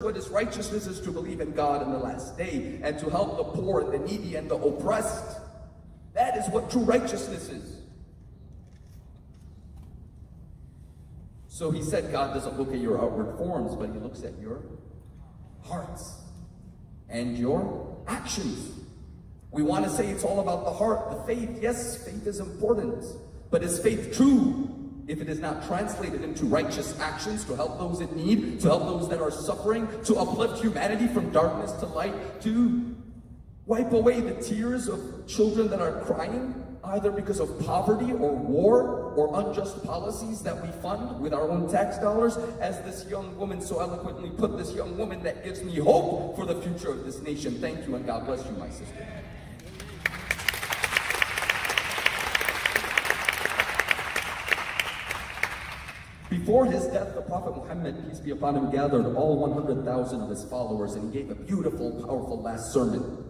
what his righteousness is to believe in God in the last day and to help the poor and the needy and the oppressed. That is what true righteousness is. So he said, God doesn't look at your outward forms, but he looks at your hearts and your actions. We want to say it's all about the heart, the faith. Yes, faith is important. But is faith true if it is not translated into righteous actions to help those in need, to help those that are suffering, to uplift humanity from darkness to light, to wipe away the tears of children that are crying, either because of poverty or war or unjust policies that we fund with our own tax dollars, as this young woman so eloquently put, this young woman that gives me hope for the future of this nation. Thank you and God bless you, my sister. Before his death, the Prophet Muhammad, peace be upon him, gathered all 100,000 of his followers and he gave a beautiful, powerful last sermon.